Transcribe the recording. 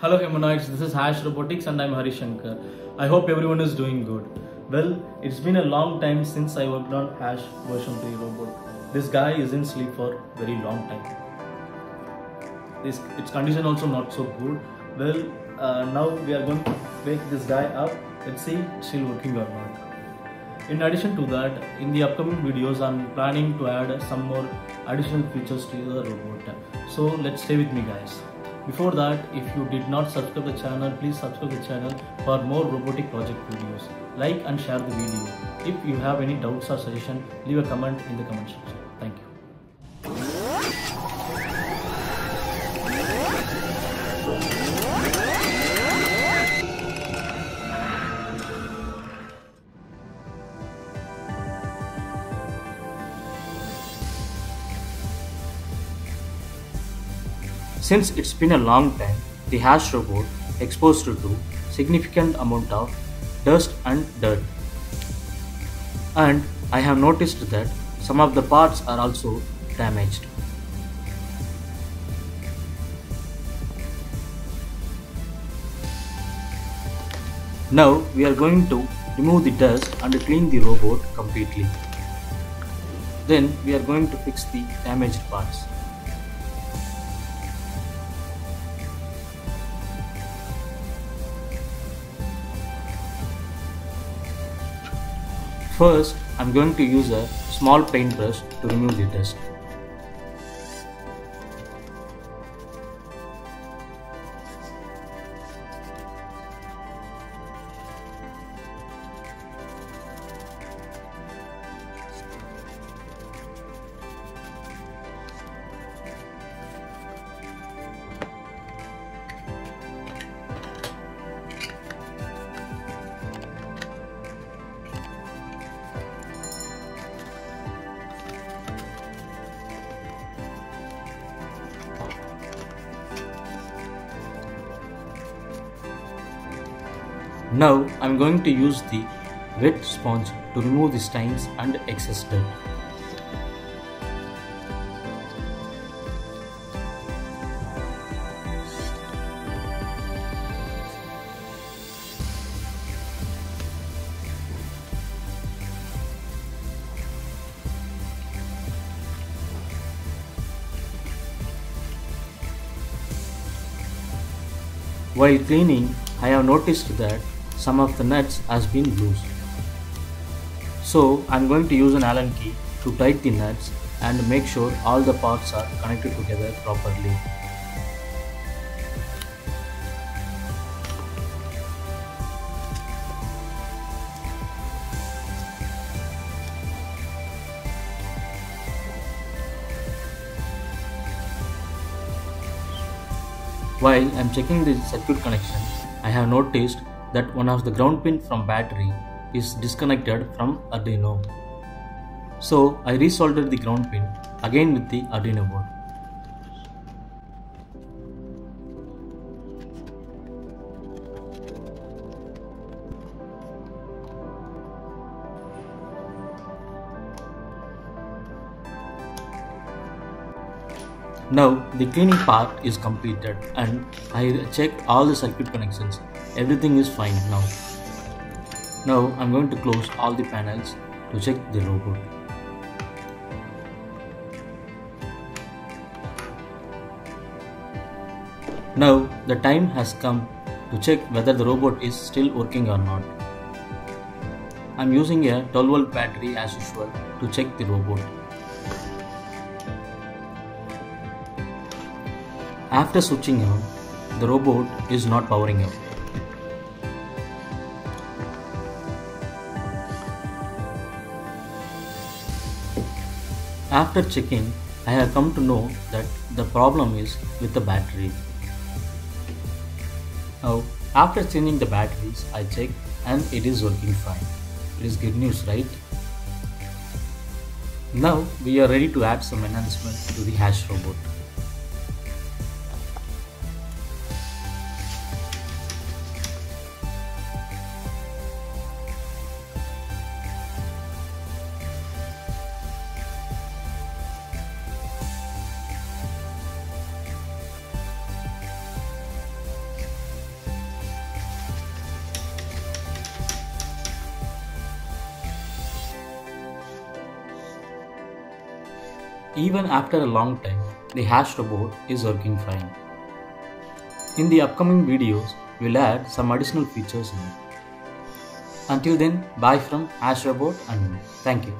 Hello Humanoids, this is Hash Robotics and I'm Harishankar. I hope everyone is doing good. Well, it's been a long time since I worked on Hash version 3 robot. This guy is in sleep for very long time. This its condition also not so good. Well, uh, now we are going to wake this guy up. Let's see still working or not. In addition to that, in the upcoming videos, I'm planning to add some more additional features to the robot. So let's stay with me, guys. Before that, if you did not subscribe the channel, please subscribe the channel for more robotic project videos. Like and share the video. If you have any doubts or suggestion, leave a comment in the comment section. Thank you. Since it's been a long time, the hash robot exposed to significant amount of dust and dirt. And I have noticed that some of the parts are also damaged. Now we are going to remove the dust and clean the robot completely. Then we are going to fix the damaged parts. First, I'm going to use a small paintbrush to remove the dust. Now I'm going to use the wet sponge to remove the stains and excess dirt. While cleaning, I have noticed that some of the nuts has been loose. So I'm going to use an Allen key to tighten the nuts and make sure all the parts are connected together properly. While I'm checking the circuit connection, I have noticed that one of the ground pin from battery is disconnected from Arduino. So I resoldered the ground pin again with the Arduino board. Now the cleaning part is completed and I checked all the circuit connections. Everything is fine now. Now I'm going to close all the panels to check the robot. Now the time has come to check whether the robot is still working or not. I'm using a 12 volt battery as usual to check the robot. After switching on, the robot is not powering up. After checking, I have come to know that the problem is with the battery. Now, after changing the batteries, I check and it is working fine. It is good news, right? Now we are ready to add some enhancement to the hash robot. Even after a long time, the Hash robot is working fine. In the upcoming videos, we'll add some additional features in it. Until then, bye from Hash Robot and me. Thank you.